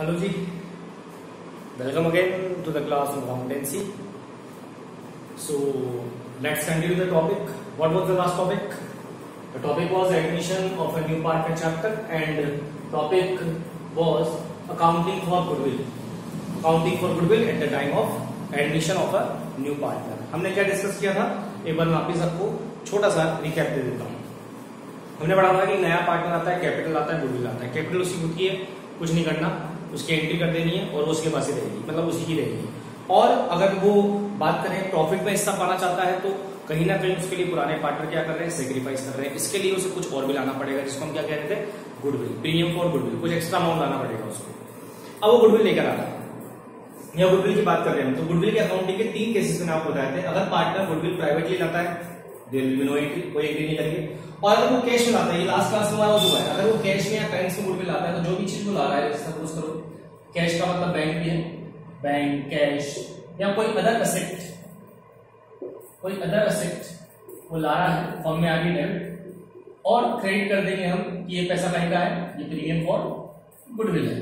Hello ji welcome again to the class on accountancy so let's continue the topic what was the last topic the topic was admission of a new part chapter and topic was accounting for goodwill accounting for goodwill at the time of admission of a new partner हमने क्या discuss किया था? एक बार वापिस आपको छोटा सा recap दे देता हूँ। हमने पढ़ा था कि नया पार्टनर आता है कैपिटल आता है गुडविल आता है। कैपिटल उसी होती है, कुछ नहीं करना। उसकी एंट्री कर देनी है और उसके पास ही रहेगी मतलब उसी की रहेगी। और अगर वो बात करें प्रॉफिट में हिस्सा पाना चाहता है तो कहीं ना कहीं उसके लिए पुराने पार्टनर क्या कर रहे हैं? सेक्रीफाइस कर रहे हैं। इसके लिए उसे कुछ और भी लाना पड़ेगा, जिसको हम क्या कह रहे थे? गुडविल प्रीमियम फॉर गुडविल कुछ एक्स्ट्रा अमाउंट लाना पड़ेगा उसको। अब वो गुडविल लेकर आ रहा है। या गुडविल की बात कर रहे हैं तो गुडविल के अकाउंटिंग के तीन केसेस में आपको बताए थे। अगर पार्टनर गुडविल प्राइवेटली लाता है नो एंट्री कोई एंट्री नहीं करेंगे और अगर वो कैश में लाता है, ये लास्ट क्लास में जो है, अगर वो कैश में या करेंसी में गुडविल लाता है तो जो भी चीज़ वो ला रहा है सपोज़ करो। कैश का मतलब बैंक भी है। बैंक कैश या कोई अदर असेट कोई अदर असेट वो ला रहा है, फॉर्म में आ गई डेबिट और क्रेडिट कर देंगे हम कि ये पैसा कहीं का है, ये प्रीमियम फॉर गुडविल है।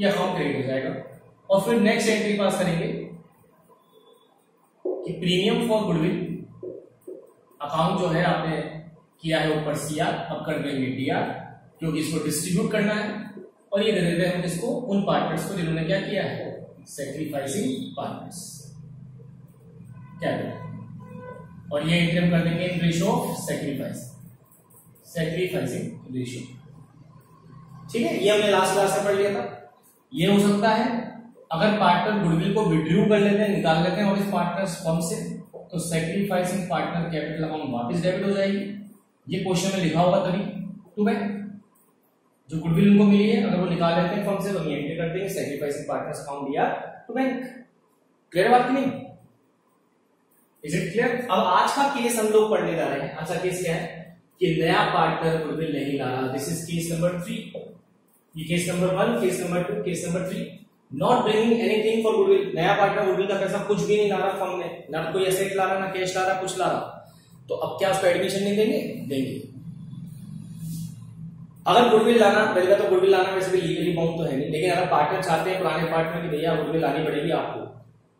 ये अकाउंट क्रेडिट हो जाएगा। और फिर नेक्स्ट एंट्री पास करेंगे कि प्रीमियम फॉर गुडविल अकाउंट जो है, आपने किया है ऊपर सी आर अब कर देंगे डी आर क्योंकि इसको डिस्ट्रीब्यूट करना है। और ये दे देते हम इसको उन पार्टनर्स को जिन्होंने क्या किया है? सेक्रीफाइसिंग पार्टनर्स क्या करें और ये एंट्री हम कर देंगे in ratio of sacrifice sacrificing ratio ठीक है? ये हमने लास्ट क्लास में पढ़ लिया था। ये हो सकता है, अगर पार्टनर गुडविल को विड्रू कर लेते हैं, निकाल लेते हैं और इस पार्टनर फॉर्म से तो सेक्रीफाइसिंग पार्टनर कैपिटल अकाउंट वापस डेबिट हो जाएगी। ये क्वेश्चन में लिखा होगा तभी। टू बैंक जो गुडविल उनको मिली है, अगर वो निकाल लेते हैं फर्म से तो ये एंट्री कर देंगे सेक्रीफाइसिंग पार्टनर्स अकाउंट दिया टू बैंक क्लियर बात की नहीं? इज़ इट क्लियर अब आज का केस हम लोग पढ़ने जा रहे हैं। अच्छा केस क्या है? कि नया पार्टनर गुडविल नहीं ला रहा this is case number three ये case number one case number two case number three not bringing anything for goodwill नया पार्टनर गुडविल का पैसा कुछ भी नहीं ला रहा फर्म में। ना कोई एसेट ला रहा, ना कैश ला रहा, कुछ ला रहा। तो अब क्या उसको एडमिशन नहीं देंगे? देंगे। अगर गुडविल लाना, पहले तो गुडविल लाना वैसे भी लीगली बाउंड तो है नहीं, लेकिन अगर पार्टनर चाहते हैं पुराने पार्टनर की, भैया, गुडविल लानी पड़ेगी आपको।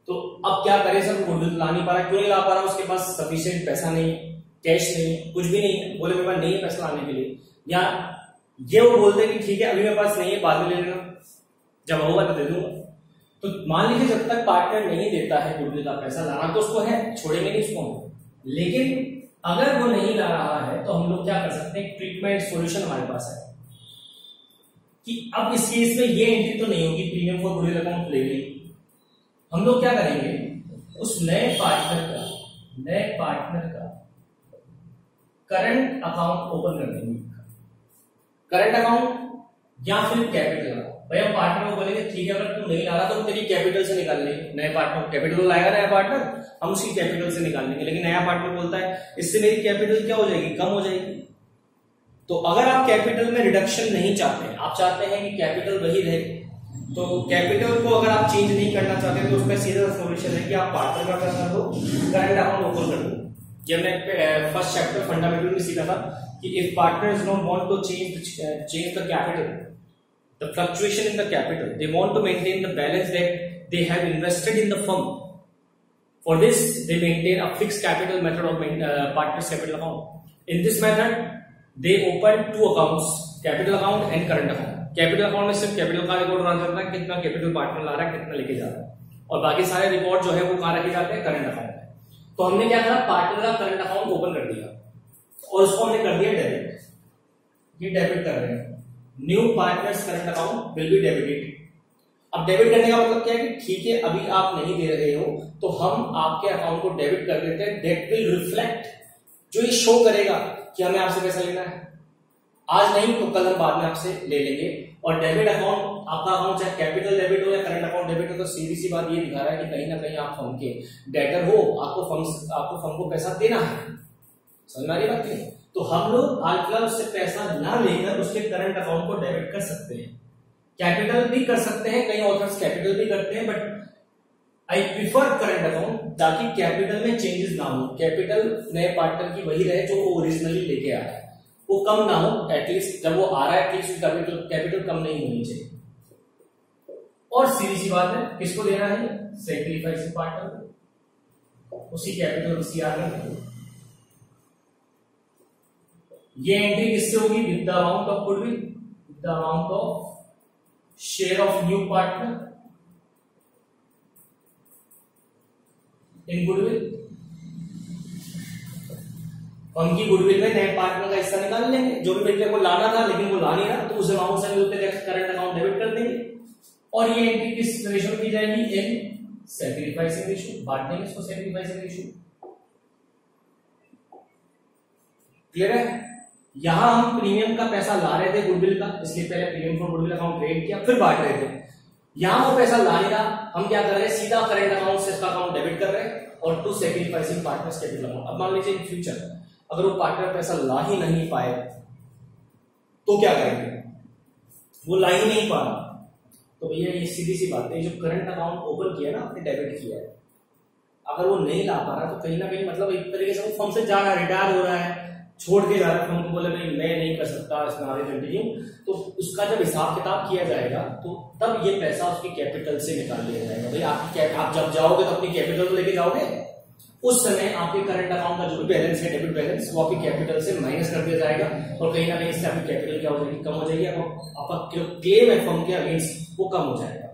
तो अब क्या करे सर गुडविल ला नहीं पा रहा क्यों नहीं ला पा रहा उसके पास सफिशियंट पैसा नहीं है कैश नहीं है कुछ भी नहीं है। बोले, मेरे पास नहीं है पैसा लाने के लिए। या ये वो बोलते हैं कि, ठीक है, अभी मेरे पास नहीं है, बाद में ले लेना। जब होगा तो दे दूँगा। तो मान लीजिए जब तक पार्टनर नहीं देता है गुडविल का पैसा, लाना तो उसको है, छोड़ेंगे नहीं उसको। लेकिन अगर वो नहीं ला रहा है तो हम लोग क्या कर सकते हैं? ट्रीटमेंट सॉल्यूशन हमारे पास है। कि अब इस केस में ये एंट्री तो नहीं होगी प्रीमियम फॉर गुडविल अकाउंट ली हम लोग क्या करेंगे? उस नए पार्टनर का, नए पार्टनर का करंट अकाउंट ओपन कर देंगे। करंट अकाउंट या फिर कैपिटल भैया पार्टनर को बोलेंगे, ठीक है, अगर तुम नहीं ला रहा तो तेरी कैपिटल से निकाल लेंगे। नए पार्टनर कैपिटल लाएगा नया पार्टनर हम उसकी कैपिटल से निकाल लेंगे। लेकिन नया पार्टनर बोलता है, इससे मेरी कैपिटल क्या हो जाएगी? कम हो जाएगी। तो अगर आप कैपिटल में रिडक्शन नहीं चाहते, आप चाहते हैं कि कैपिटल वही रहे तो कैपिटल को अगर आप चेंज नहीं करना चाहते तो उसमें सीधा सोल्यूशन है कि आप पार्टनर का कर दो करंट अकाउंट ओपन कर दो। ये हमने फ़र्स्ट चैप्टर फंडामेंटल में सीखा था कि if partners don't want to change change the capital the fluctuation in the capital. They want to maintain the balance that they have invested in the firm. For this, they maintain a fixed capital method of uh, partners capital account. In this method, they open two accounts, capital account and current account. Capital account में सिर्फ़ capital का record run करता है कितना capital partner ला रहा है कितना लेके जा रहा है और बाकी सारे रिकॉर्ड जो है वो कहाँ रखे जाते हैं करंट अकाउंट में तो हमने क्या करा पार्टनर का करंट अकाउंट ओपन कर दिया और उसको हमने कर दिया डेबिट ये डेबिट कर रहे हैं new partners current account will be debited अब डेबिट करने का मतलब क्या है कि ठीक है, अभी आप नहीं दे रहे हो तो हम आपके अकाउंट को डेबिट कर देते हैं। डेट विल रिफ्लेक्ट जो ये शो करेगा कि हमें आपसे पैसा लेना है। आज नहीं तो कल हम बाद में आपसे ले लेंगे। और डेबिट अकाउंट आपका अकाउंट चाहे कैपिटल डेबिट हो या करंट अकाउंट डेबिट हो तो सीधी सी बात ये दिखा रहा है कि कहीं ना कहीं आप फर्म के डेटर हो, आपको फर्म आपको फर्म को पैसा देना है। समझ में आ रही बात? नहीं तो हम लोग हाल फ़िलहाल उससे पैसा ना लेकर उसके करंट अकाउंट को डेबिट कर सकते हैं। कैपिटल भी कर सकते हैं कई ऑथर्स कैपिटल भी करते हैं but I prefer current account ताकि कैपिटल में चेंजेस ना हो। कैपिटल नए पार्टनर की वही रहे जो वो ओरिजिनली लेके आ रहा है। वो कम ना हो एटलीस्ट जब वो आ रहा है एटलीस्ट कैपिटल कैपिटल कम नहीं होनी चाहिए। और सीधी सी बात है, किसको देना है? सेक्रीफाइसिंग पार्टनर उसी कैपिटल सीआर में ये एंट्री किससे होगी? With the amount of goodwill with the amount of share of new partner in goodwill हम की गुडविल में नए पार्टनर का हिस्सा निकाल लेंगे। जो भी बेटे को लाना था, लेकिन वो ला नहीं रहा तो उस अमाउंट से करंट अकाउंट डेबिट कर देंगे। और ये एंट्री किस रेशियो की जाएगी? इन सेक्रीफाइसिंग रेशियो बांट देंगे इसको सेक्रीफाइसिंग रेशियो क्लियर है? यहाँ हम प्रीमियम का पैसा ला रहे थे गुडविल का, इसलिए पहले premium for goodwill account create किया, फिर बांट रहे थे। यहाँ वो पैसा ला रहा, हम क्या कर रहे हैं, सीधा करेंट अकाउंट से इसका अकाउंट डेबिट कर रहे हैं और to sacrificing partners capital account अब मान लीजिए इन फ्यूचर अगर वो पार्टनर पैसा ला ही नहीं पाए तो क्या करेंगे? वो ला ही नहीं पा तो भैया, ये सीधी सी बात है जो करंट अकाउंट ओपन किया ना, आपने डेबिट किया है। अगर वो नहीं ला पा रहा तो कहीं ना कहीं मतलब एक तरीके से वो फर्म से जा रहा है रिटायर हो रहा है। छोड़ के जा रहा है फर्म बोले भाई मैं नहीं कर सकता इसमें आगे कंटिन्यू तो उसका जब हिसाब किताब किया जाएगा तो तब ये पैसा उसकी कैपिटल से निकाल लिया जाएगा। भाई, आपकी आप जब जाओगे तो अपनी कैपिटल तो लेके जाओगे, उस समय आपके करंट अकाउंट का जो भी बैलेंस है डेबिट बैलेंस वो आपकी कैपिटल से माइनस कर दिया जाएगा और कहीं ना कहीं इससे आपकी कैपिटल क्या हो जाएगी? कम हो जाएगी आपका क्लेम है फर्म के अगेंस्ट वो कम हो जाएगा।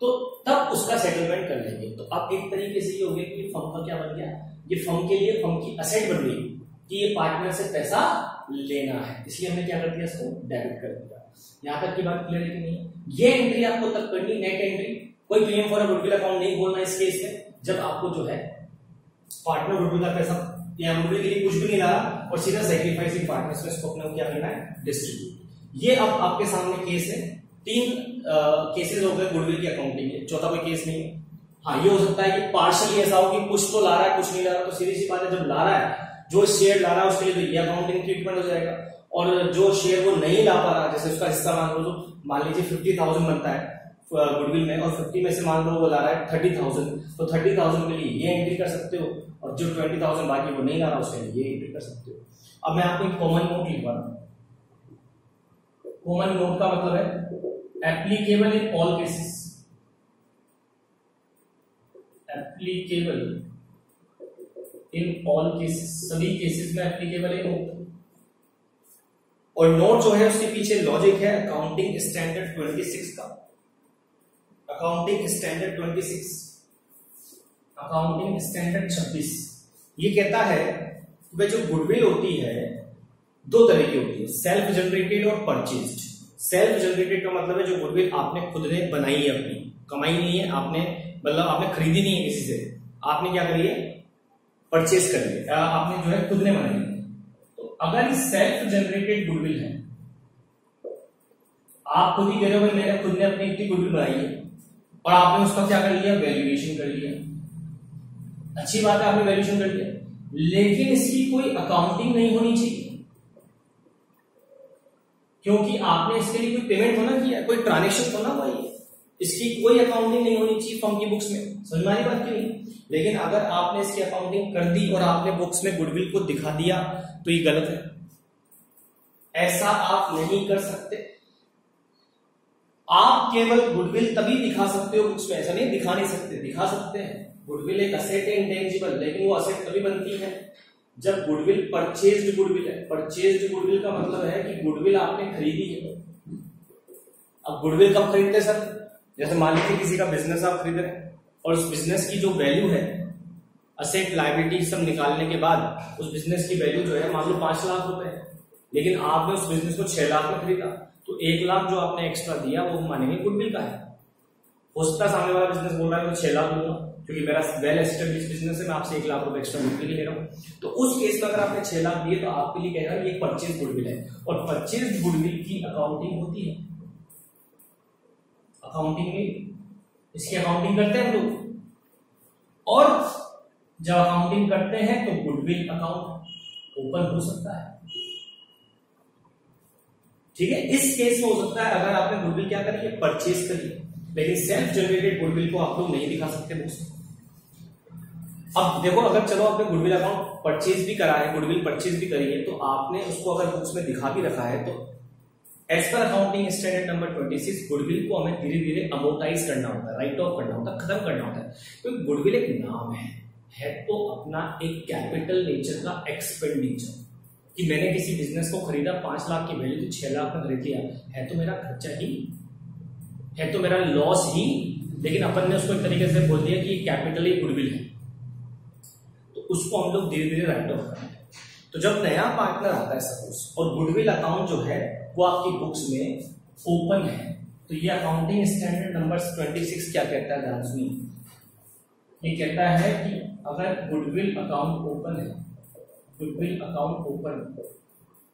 तो तब उसका सेटलमेंट कर लेंगे। तो अब एक तरीके से ये हो गया कि फर्म का क्या बन गया? ये फर्म के लिए फर्म की असेट बन गई। कि ये पार्टनर से पैसा लेना है। इसलिए हमने क्या कर दिया इसको? डेबिट कर दिया। यहाँ तक की बात क्लियर है कि नहीं? ये एंट्री आपको तब करनी नेट एंट्री कोई क्लेम फॉर गुडविल अकाउंट नहीं बोलना इस केस में, जब आपको जो है पार्टनर गुडविल का पैसा या गुडविल के लिए कुछ भी नहीं ला और सीधा सेक्रीफाइसिंग पार्टनर्स में इसको अपने क्या करना है? डिस्ट्रीब्यूट ये अब आपके सामने केस है। तीन केसेस हो गए गुडविल की अकाउंटिंग में। चौथा कोई केस नहीं है। हाँ ये हो सकता है कि पार्शली ऐसा हो कि कुछ तो ला रहा है, कुछ नहीं ला रहा। तो सीधी सी बात है, जब ला रहा है जो शेयर ला रहा है उसके लिए तो ये अकाउंटिंग ट्रीटमेंट हो जाएगा। और जो शेयर वो नहीं ला पा रहा, जैसे उसका हिस्सा मान लो तो मान लीजिए फिफ्टी थाउज़ेंड बनता है गुडविल में, और 50 में से मान लो वो ला रहा है थर्टी थाउज़ेंड तो थर्टी के लिए ये एंट्री कर सकते हो, और जो ट्वेंटी थाउज़ेंड बाकी वो नहीं ला रहा, उसके लिए ये एंट्री कर सकते हो। अब मैं आपको एक कॉमन नोट लिखवा रहा हूँ कॉमन नोट का मतलब है applicable in all cases applicable in all cases सभी केसेस में एप्लीकेबल है और नोट जो है उसके पीछे लॉजिक है अकाउंटिंग स्टैंडर्ड 26 का। अकाउंटिंग स्टैंडर्ड 26 अकाउंटिंग स्टैंडर्ड 26 ये कहता है कि जो गुडविल होती है, दो तरह की होती है सेल्फ जनरेटेड और परचेज्ड सेल्फ जनरेटेड का मतलब है जो गुडविल आपने खुद ने बनाई है अपनी। कमाई नहीं है, आपने मतलब आपने खरीदी नहीं है किसी से। आपने क्या करी है? परचेज कर लिया आपने जो है खुद ने बनाई। तो अगर सेल्फ जनरेटेड गुडविल है, आप खुद ही कह रहे हो मैंने खुद ने अपनी इतनी गुडविल बनाई है। और आपने उसका क्या कर लिया? वैल्यूएशन कर लिया। अच्छी बात है, आपने वैल्यूएशन कर लिया। लेकिन इसकी कोई अकाउंटिंग नहीं होनी चाहिए। क्योंकि आपने इसके लिए कोई पेमेंट होना किया, कोई ट्रांजेक्शन होना हुआ इसकी कोई अकाउंटिंग नहीं होनी चाहिए फर्म की बुक्स में। समझ में बात की नहीं? लेकिन अगर आपने इसकी अकाउंटिंग कर दी और आपने बुक्स में गुडविल को दिखा दिया तो ये गलत है। ऐसा आप नहीं कर सकते। आप केवल गुडविल तभी दिखा सकते हो बुक्स में, ऐसा नहीं, दिखा नहीं सकते। दिखा सकते हैं। गुडविल एक असेट है इंटेंजिबल लेकिन वो असेट तभी बनती है जब गुडविल परचेज गुडविल है। परचेज गुडविल का मतलब है कि गुडविल आपने खरीदी है। अब गुडविल कब खरीदते सर? जैसे मान लीजिए किसी का बिज़नेस आप खरीद रहे हैं और उस बिज़नेस की जो वैल्यू है असेट लाइबिलिटी सब निकालने के बाद उस बिज़नेस की वैल्यू जो है, मान लो पाँच लाख रुपए है, लेकिन आपने उस बिज़नेस को छह लाख में खरीदा तो एक लाख जो आपने एक्स्ट्रा दिया, वो मानेंगे गुडविल का है। हो सकता है सामने वाला बिज़नेस बोल रहा है तो छह लाख दूँगा, क्योंकि मेरा वेल एस्टेब्लिश बिज़नेस है, मैं आपसे एक लाख रुपए एक्स्ट्रा गुडविल ले रहा हूँ। तो उस केस में अगर आपने छह लाख दिए तो आपके लिए कहेगा ये परचेज गुडविल है। और परचेज गुडविल की अकाउंटिंग होती है। अकाउंटिंग में, इसकी अकाउंटिंग करते हैं लोग। और जब अकाउंटिंग करते हैं तो गुडविल अकाउंट ओपन हो सकता है। ठीक है? इस केस में हो सकता है, अगर आपने गुडविल क्या करी है? परचेज करी लेकिन सेल्फ जनरेटेड गुडविल को आप लोग नहीं दिखा सकते बुक्स अब देखो, अगर चलो आपने गुडविल अकाउंट परचेज भी करा है गुडविल परचेज भी करी है तो आपने उसको अगर बुक्स में दिखा भी रखा है तो as per accounting standard number 26 goodwill को हमें धीरे धीरे अमोटाइज करना होता है राइट ऑफ़ करना होता है, खत्म करना होता है। क्योंकि तो गुडविल एक नाम है है तो अपना एक कैपिटल नेचर का एक्सपेंडिचर कि मैंने किसी बिज़नेस को खरीदा, पाँच लाख की वैल्यू तो छह लाख में खरीद लिया, है तो मेरा खर्चा ही, है तो मेरा लॉस ही, लेकिन अपन ने उसको एक तरीके से बोल दिया कि कैपिटल ही गुडविल है। तो उसको हम लोग धीरे धीरे राइट ऑफ़ करते हैं। तो जब नया पार्टनर आता है सपोज़ और गुडविल अकाउंट जो है वो आपकी बुक्स में ओपन है। तो ये अकाउंटिंग स्टैंडर्ड नंबर 26 क्या कहता है ध्यान सुनिए ये कहता है कि अगर गुडविल अकाउंट ओपन है गुडविल अकाउंट ओपन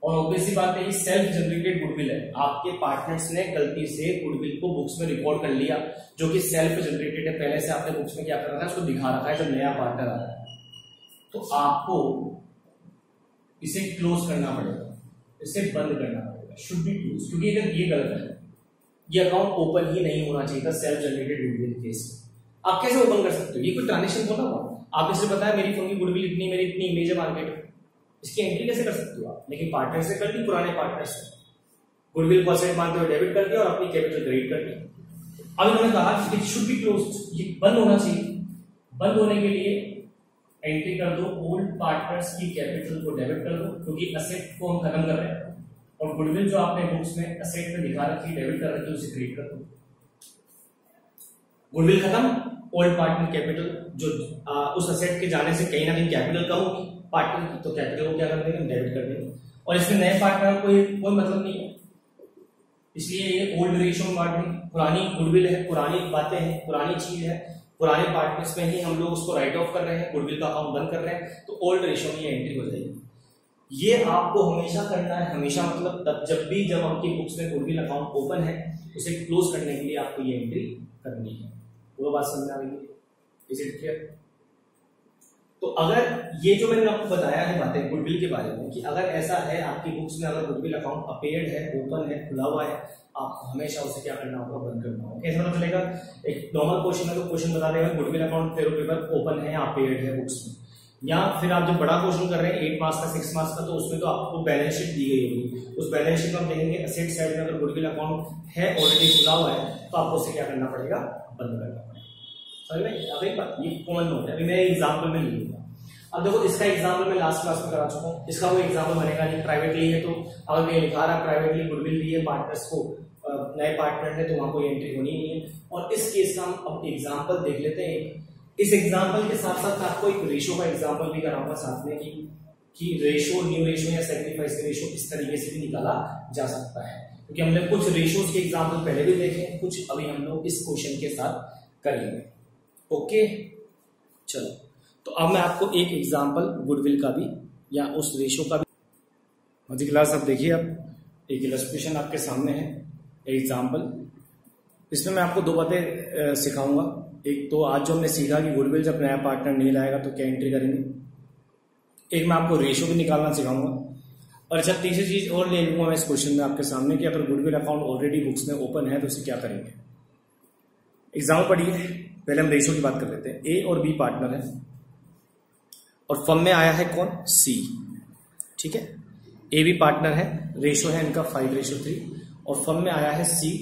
और ऑब्वियसली बात है सेल्फ जनरेटेड गुडविल है। आपके पार्टनर्स ने गलती से गुडविल को बुक्स में रिकॉर्ड कर लिया, जो कि सेल्फ जनरेटेड है। पहले से आपने बुक्स में क्या कर रखा है, उसको दिखा रखा है, जब नया पार्टनर आ रहा है। तो आपको इसे क्लोज करना पड़ेगा, इसे बंद करना शुड बी क्लोज क्योंकि अगर ये गलत है, ये अकाउंट ओपन ही नहीं होना चाहिए था सेल्फ जनरेटेड गुडविल केस आप कैसे ओपन कर सकते हो? ये कोई ट्रांजेक्शन थोड़ा हुआ? आप इसे बताया, मेरी फ़ोन की गुडविल इतनी, मेरी इतनी इमेज है मार्केट इसकी एंट्री कैसे कर सकते हो आप? लेकिन पार्टनर से कर दी पुराने पार्टनर से। गुडविल को असेट मानते हुए डेबिट कर दिया और अपनी कैपिटल क्रेडिट कर दी। अब इन्होंने कहा इट शुड बी क्लोज ये बंद होना चाहिए। बंद होने के लिए एंट्री कर दो ओल्ड पार्टनर्स की कैपिटल को डेबिट कर दो, क्योंकि असेट को हम खत्म कर रहे हैं। और गुडविल जो आपने बुक्स में असेट में दिखा रखी डेबिट कर रखी उसे क्रिएट कर दो। गुडविल खत्म ओल्ड पार्टनर कैपिटल जो आ, उस असेट के जाने से कहीं ना कहीं कैपिटल कम होगी पार्टनर तो कैपिटल को क्या कर देंगे? डेबिट कर देंगे। और इसमें नए पार्टनर कोई कोई मतलब नहीं है। इसलिए ये ओल्ड रेशियो में पुरानी गुडविल है पुरानी बातें हैं पुरानी चीज़ है पुराने पार्टनर्स में ही हम लोग उसको राइट ऑफ़ कर रहे हैं गुडविल का अकाउंट बंद कर रहे हैं तो ओल्ड रेशियो में ये एंट्री हो जाएगी। ये आपको हमेशा करना है, हमेशा मतलब तब जब भी, जब आपकी बुक्स में गुडविल अकाउंट ओपन है, उसे क्लोज करने के लिए आपको ये एंट्री करनी है। वो बात समझ आ है? इज़ इट क्लियर तो अगर ये जो मैंने आपको बताया है बातें गुडविल के बारे में कि अगर ऐसा है, आपकी बुक्स में अगर गुडविल अकाउंट अपेयर्ड है ओपन है, खुला हुआ है आपको हमेशा उसे क्या करना होगा, बंद करना होगा। कैसे पता चलेगा? एक नॉर्मल क्वेश्चन है तो क्वेश्चन बता देगा गुडविल अकाउंट फेरो पेपर ओपन है पेड है बुक्स में। या फिर आप जो बड़ा क्वेश्चन कर रहे हैं एट मार्क्स का सिक्स मार्क्स का तो उसमें तो आपको बैलेंस शीट दी गई होगी। उस बैलेंस शीट में हम देखेंगे असेट साइड में अगर गुडविल अकाउंट है ऑलरेडी खुला हुआ है तो आपको उसे क्या करना पड़ेगा? बंद करना पड़ेगा। समझ में अब एक बात, ये कॉमन नोट है। अभी मैं एग्ज़ाम्पल में लिखूँगा अब देखो, इसका एग्ज़ाम्पल मैं लास्ट क्लास में करा चुका हूँ। इसका कोई एग्ज़ाम्पल बनेगा नहीं प्राइवेटली है तो अगर मैं लिखा रहा प्राइवेटली गुडविल दी है पार्टनर्स को नए पार्टनर है तो वहाँ कोई एंट्री होनी नहीं है। और इस केस का हम अब एग्ज़ाम्पल देख लेते हैं। इस एग्ज़ाम्पल के साथ साथ आपको एक रेशो का एग्ज़ाम्पल भी कराऊँगा साथ में कि कि रेशो न्यू रेशो या सेक्रीफाइस रेशो इस तरीके से भी निकाला जा सकता है। क्योंकि हमने कुछ रेशोज के एग्ज़ाम्पल पहले भी देखे कुछ अभी हम लोग इस क्वेश्चन के साथ करेंगे। ओके चलो। तो अब मैं आपको एक एग्ज़ाम्पल गुडविल का भी या उस रेशो का भी मजी क्लास अब देखिए अब एक इलस्ट्रेशन आपके सामने है एग्ज़ाम्पल इसमें मैं आपको दो बातें सिखाऊँगा। एक तो आज जो हमने सीखा कि गुडविल जब नया पार्टनर नहीं लाएगा तो क्या एंट्री करेंगे? एक मैं आपको रेशो भी निकालना सिखाऊँगा। और अच्छा तीसरी चीज़ और ले लूँगा मैं इस क्वेश्चन में आपके सामने कि अगर गुडविल अकाउंट ऑलरेडी बुक्स में ओपन है तो उसे क्या करेंगे? एग्ज़ाम पढ़िए। पहले हम रेशो की बात कर लेते हैं। ए और बी पार्टनर है। और फर्म में आया है कौन? सी ठीक है? ए बी पार्टनर है। रेशो है इनका फाइव रेशो थ्री और फर्म में आया है सी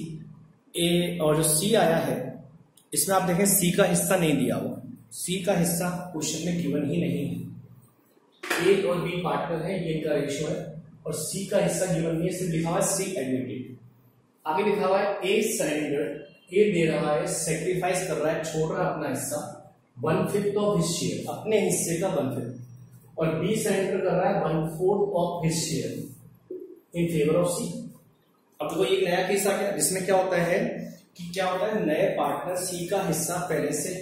ए और जो सी आया है इसमें आप देखें सी का हिस्सा नहीं दिया हुआ। सी का हिस्सा क्वेश्चन में गिवन ही नहीं है। ए और बी पार्टनर है, ये इनका रेशियो है। और सी का हिस्सा गिवन नहीं है, सिर्फ़ लिखा हुआ है सी एडमिटेड आगे लिखा हुआ है ए सरेंडर ए दे रहा है सेक्रीफाइस कर रहा है, छोड़ रहा है अपना हिस्सा। One fifth of his share अपने हिस्से का वन फिफ्थ और बी सरेंडर कर रहा है one fourth of his share in favour of C अब तो एक नया केस आ गया जिसमें क्या होता है कि क्या होता है, नए पार्टनर सी का हिस्सा पहले से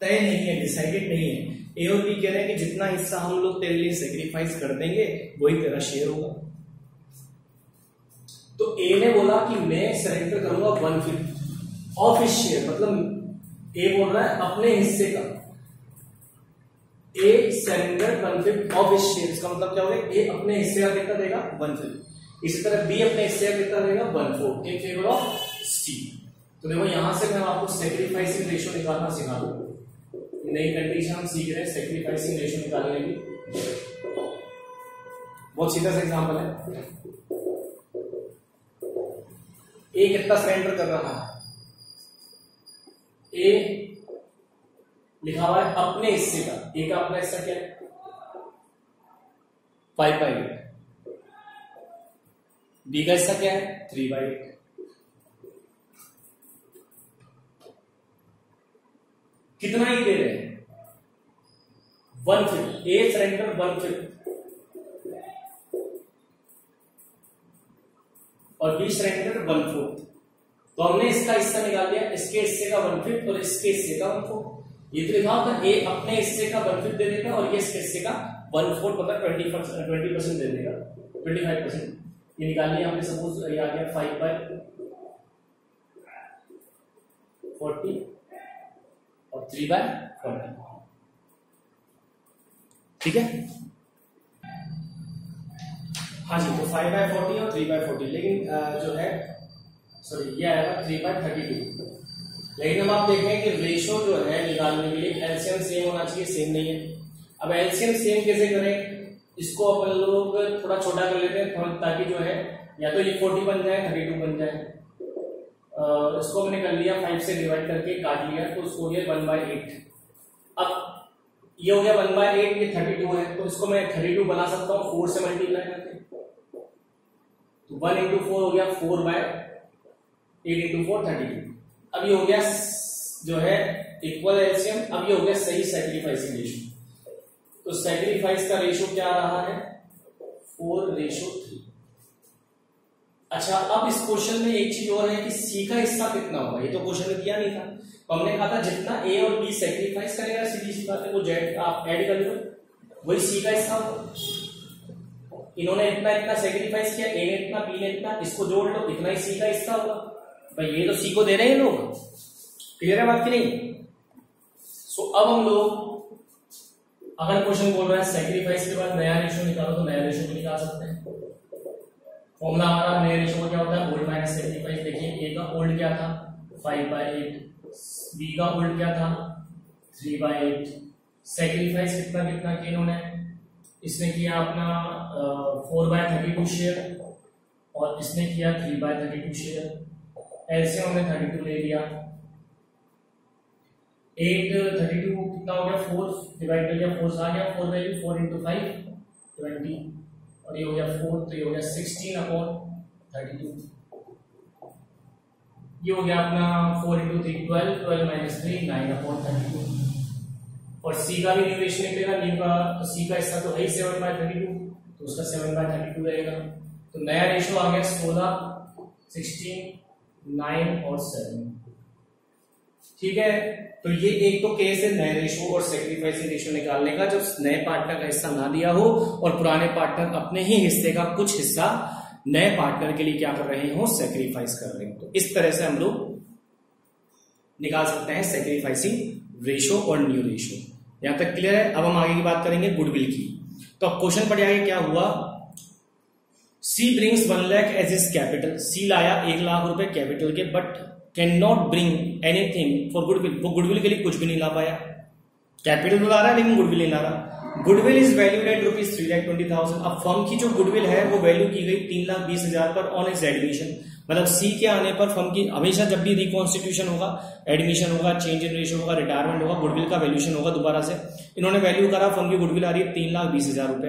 तय नहीं है डिसाइडेड नहीं है। ए और बी कह रहे हैं कि जितना हिस्सा हम लोग तेरे लिए सेक्रीफाइस कर देंगे, वही तेरा शेयर होगा। तो ए ने बोला कि मैं सरेंडर करूँगा one fifth of his share मतलब ए बोल रहा है अपने हिस्से का। A surrender one fifth of his share इसका मतलब क्या होगा? ए अपने हिस्से का कितना देगा? वन फिफ्थ इसी तरह बी अपने हिस्से का कितना देगा? One four in favour of C तो देखो, यहाँ से मैं आपको सेक्रीफाइसिंग रेशियो निकालना सिखा दू। नई कंडीशन हम सीख रहे हैं सेक्रीफाइसिंग रेशियो निकालने की। बहुत सीधा सा एग्जांपल है। ए कितना सरेंडर कर रहा है? ए लिखा हुआ है अपने हिस्से का। ए का अपना हिस्सा क्या है? फाइव बाई एट बी का हिस्सा क्या है? थ्री बाई एट कितना ही दे रहे हैं। One fifth A surrender one fifth और बी सरेंडर वन फोर्थ तो हमने इसका हिस्सा निकाल दिया इसके हिस्से का वन फिफ्थ और इसके हिस्से का वन फोर्थ ये तो लिखा होता ए अपने हिस्से का वन फिफ्थ दे देगा और ये इसके हिस्से का वन फोर्थ मतलब ट्वेंटी ट्वेंटी परसेंट दे देगा ट्वेंटी फाइव परसेंट ये निकाल लिया हमने सपोज़ ये आ गया five by forty three by forty ठीक है? हाँ जी तो फाइव बाय फोर्टी और थ्री बाय फोर्टी लेकिन जो है सॉरी ये आएगा थ्री बाय थर्टी टू लेकिन अब आप देखें कि रेशो जो है निकालने के लिए एलसीएम सेम होना चाहिए सेम नहीं है। अब एलसीएम सेम कैसे करें? इसको अपन लोग थोड़ा छोटा कर लेते हैं, ताकि जो है, या तो ये फोर्टी बन जाए थर्टी टू बन जाए। इसको हमने कर लिया फाइव से डिवाइड करके काट लिया तो उसको हो गया वन बाय एट अब ये हो गया वन बाय एट ये थर्टी टू है तो इसको मैं थर्टी टू बना सकता हूँ फोर से मल्टीप्लाई करके. तो वन इंटू फोर हो गया four by eight into four thirty two अब ये हो गया जो है इक्वल एल्सियम अब ये हो गया सही सेक्रीफाइसिंग रेशियो तो सेक्रीफाइस का रेशियो क्या रहा है? फोर रेशियो थ्री अच्छा अब इस क्वेश्चन में एक चीज़ और है कि सी का हिस्सा कितना होगा? ये तो क्वेश्चन में दिया नहीं था। तो हमने कहा था जितना ए और बी सेक्रीफाइस करेगा सीधी सी बात है वो जेड आप ऐड कर लो वही सी का हिस्सा होगा। इन्होंने इतना इतना सेक्रीफाइस किया ए ने इतना बी ने इतना इसको जोड़ लो इतना ही सी का हिस्सा होगा। भाई ये तो सी को दे रहे हैं लोग। क्लियर है बात की नहीं? सो so, अब हम लोग अगर क्वेश्चन बोल रहा है सेक्रीफाइस के बाद नया रेशो निकालो तो नया रेशो भी निकाल सकते हैं। फॉर्मूला हमारा नया रेशो का क्या होता है ओल्ड माइनस सेक्रीफाइस देखिए ए का ओल्ड क्या था? फाइव बाई एट बी का ओल्ड क्या था? थ्री बाई एट सेक्रीफाइस कितना कितना किया इन्होंने? इसने किया अपना four by thirty two share और इसने किया three by thirty two share ऐसे हमने थर्टी टू ले लिया। एट थर्टी टू कितना हो गया? फोर डिवाइड कर लिया फोर आ गया? Four value four into five twenty और ये हो गया फोर तो ये हो गया सिक्सटीन अपॉन थर्टी टू ये हो गया अपना four into three twelve twelve minus three nine upon thirty two और सी का भी न्यूमेशन निकलेगा न्यू का सी का हिस्सा तो है सेवन बाय थर्टी टू तो उसका सेवन बाय थर्टी टू रहेगा। तो नया रेशो आ गया सोलह सिक्सटीन नाइन और सेवन ठीक है? तो ये एक तो केस है, नए रेशो और सेक्रीफाइसिंग रेशो निकालने का, जब नए पार्टनर का हिस्सा ना दिया हो और पुराने पार्टनर अपने ही हिस्से का कुछ हिस्सा नए पार्टनर के लिए क्या कर रहे हो? सेक्रीफाइस कर रहे हो। तो इस तरह से हम लोग निकाल सकते हैं सेक्रीफाइसिंग रेशो और न्यू रेशो यहाँ तक क्लियर है? अब हम आगे की बात करेंगे गुडविल की। तो अब क्वेश्चन पढ़ जाएगा क्या हुआ? C brings one lakh as is capital C लाया एक लाख रुपए कैपिटल के but can not bring anything for goodwill वो गुडविल के लिए कुछ भी नहीं ला पाया। कैपिटल तो ला रहा है, लेकिन गुडविल नहीं ला रहा। Goodwill is valued at rupees three lakh twenty thousand अब फर्म की जो गुडविल है, वो वैल्यू की गई तीन लाख बीस हज़ार पर ऑन इज़ एडमिशन मतलब सी के आने पर फर्म की हमेशा जब भी रिकॉन्स्टिट्यूशन होगा एडमिशन होगा चेंज इन रेशियो होगा रिटायरमेंट होगा गुडविल का वैल्यूशन होगा दोबारा से। इन्होंने वैल्यू करा फर्म की गुडविल आ रही है तीन लाख बीस हज़ार रुपए।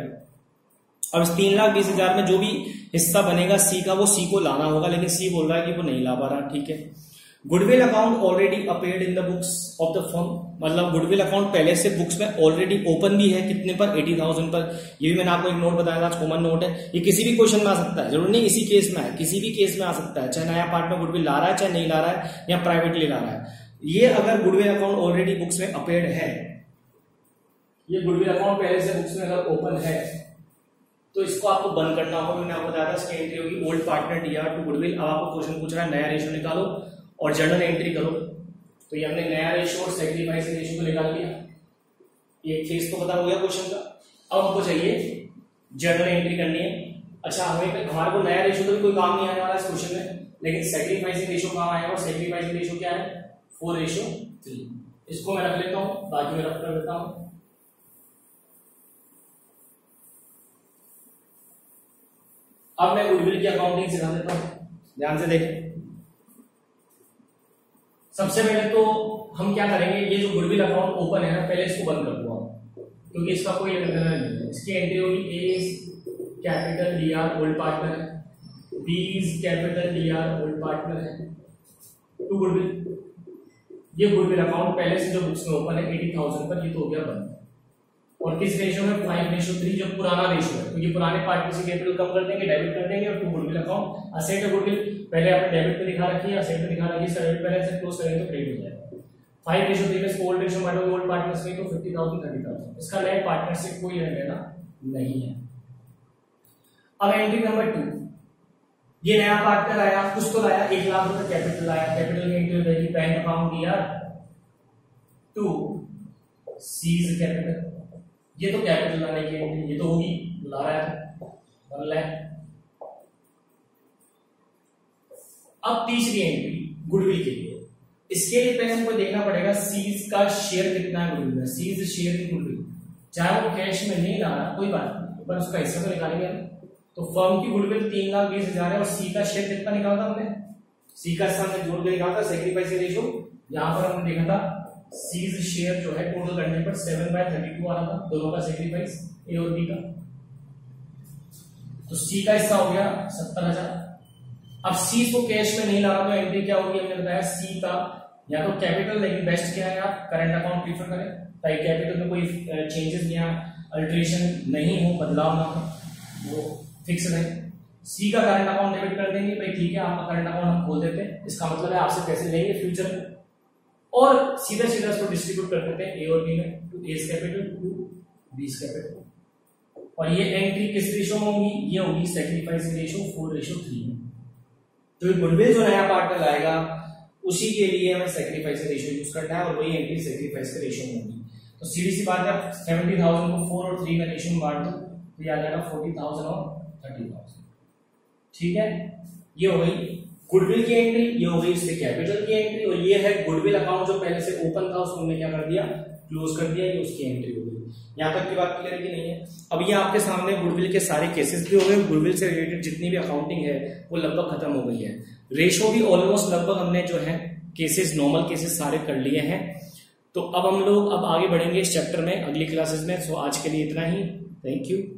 अब इस तीन लाख बीस हज़ार में जो भी हिस्सा बनेगा सी का, वो सी को लाना होगा, लेकिन सी बोल रहा है कि वो नहीं ला पा रहा, ठीक है। Goodwill account already appeared in the books of the firm मतलब गुडविल अकाउंट पहले से बुक्स में ऑलरेडी ओपन भी है, कितने पर? एटी थाउज़ेंड पर। ये भी मैंने आपको एक नोट बताया था कॉमन नोट है। ये किसी भी क्वेश्चन में आ सकता है। ज़रूर नहीं इसी केस में है, किसी भी केस में आ सकता है। चाहे नया पार्ट में गुडविल ला रहा है, चाहे नहीं ला रहा है, या प्राइवेटली ला रहा है। ये अगर गुडविल अकाउंट ऑलरेडी बुक्स में अपेयर्ड है, ये गुडविल अकाउंट पहले से बुक्स में अगर ओपन है तो इसको आपको बंद करना होगा। मैंने आपको बताया था इसकी एंट्री होगी। Old partner D R to goodwill अब आपको क्वेश्चन पूछ रहा है, नया रेशो निकालो। और जर्नल एंट्री करो। तो ये हमने नया रेशियो और सेक्रीफाइस रेशियो को निकाल लिया। ये फेस तो पता हो गया क्वेश्चन का। अब हमको चाहिए जर्नल एंट्री करनी है। अच्छा हमें हमारे को नया रेशियो तो भी कोई काम नहीं आने वाला इस क्वेश्चन में। लेकिन सेक्रीफाइसिंग रेशियो काम आएगा और सेक्रीफाइसिंग रेशियो क्या है? फोर रेशियो थ्री इसको मैं रख लेता हूँ, बाकी मैं रख कर लेता हूँ। अब मैं गुडविल की अकाउंटिंग सिखा देता हूँ। ध्यान से देखें। सबसे पहले तो हम क्या करेंगे, ये जो गुडविल अकाउंट ओपन है ना, पहले इसको बंद कर दूँगा क्योंकि इसका कोई लेना नहीं है। इसकी एंट्री होगी A capital D R old partner है B is capital D R old partner है टू गुडविल। ये गुडविल अकाउंट पहले से जो बुक्स में ओपन है एटी थाउज़ेंड पर, ये तो हो गया बंद। और किस रेशियो में? फाइव रेशियो थ्री जो पुराना रेशियो है। तो ये पुराने पार्ट में से कैपिटल कम कर देंगे डेबिट कर देंगे और टू गुडविल अकाउंट असेट और गुडविल पहले आपने डेबिट पे दिखा रखी है असेट पे दिखा रखी है सर पहले से क्लोज करेंगे तो क्रेडिट हो जाएगा। फाइव रेशियो थ्री में ओल्ड ओल्ड पार्टनर्स में तो फिफ्टी थाउज़ेंड थर्टी थाउज़ेंड इसका नए पार्टनरशिप कोई लेना नहीं है। अब एंट्री नंबर टू ये नया पार्टनर आया कुछ तो लाया? एक लाख रुपए कैपिटल आया कैपिटल की entry bank account to C's capital ये तो कैपिटल लाने की एंट्री ये तो होगी ला रहा है वन लैख अब तीसरी एंट्री गुडविल के लिए। इसके लिए पहले हमको देखना पड़ेगा सीज का शेयर कितना है। गुडविल में सीज शेयर की गुडविल चाहे वो कैश में नहीं ला रहा कोई बात नहीं। पर उसका हिस्सा तो निकालेंगे तो फर्म की गुडविल तीन लाख बीस हज़ार है और सी का शेयर कितना निकाला था हमने? सी का सामने जोड़ के निकाला था सेक्रीफाइस रेशियो यहाँ पर हमने देखा था सीज शेयर जो है टोटल करने पर सेवन बाय थर्टी टू आ रहा था, दोनों का सेक्रीफाइस ए और बी का। तो सी का हिस्सा हो गया सत्तर हज़ार। अब सी को कैश में नहीं ला रहा तो एंट्री क्या होगी? हमने बताया सी का, या तो कैपिटल लेकिन बेस्ट क्या है आप करंट अकाउंट प्रीफर करें, ताकि कैपिटल में कोई चेंजेस या अल्ट्रेशन नहीं हो, बदलाव ना हो, वो फिक्स रहे। सी का करंट अकाउंट डेबिट कर देंगे, भाई ठीक है, आपका करंट अकाउंट हम खोल देते हैं। इसका मतलब है आपसे पैसे लेंगे फ्यूचर में। और सीधा सीधा इसको डिस्ट्रीब्यूट कर देते हैं ए और बी में to A's capital to B's capital और ये एंट्री किस रेशो में होगी? ये होगी sacrifice ratio four ratio three में। तो गुडविल जो नया पार्टनर लाएगा, उसी के लिए हमें सेक्रीफाइस रेशो यूज़ करना है और वही एंट्री सेक्रीफाइस रेशो में होगी। तो सीधी सी बात है सेवेंटी थाउज़ेंड को फोर और थ्री में रेशो में बांट दो तो ये आ जाएगा फोर्टी थाउज़ेंड और थर्टी थाउज़ेंड ठीक है? ये हो गई गुडविल की एंट्री ये हो गई इससे कैपिटल की एंट्री और ये है गुडविल अकाउंट जो पहले से ओपन था, उसको हमने क्या कर दिया? क्लोज कर दिया, ये उसकी एंट्री हो गई। यहाँ तक की बात क्लियर की नहीं है। अब ये आपके सामने गुडविल के सारे केसेस भी हो गए। गुडविल से रिलेटेड जितनी भी अकाउंटिंग है, वो लगभग खत्म हो गई है। रेशो भी ऑलमोस्ट लगभग हमने जो है केसेस नॉर्मल केसेस सारे कर लिए हैं। तो अब हम लोग अब आगे बढ़ेंगे इस चैप्टर में, अगली क्लासेस में। सो आज के लिए इतना ही। Thank you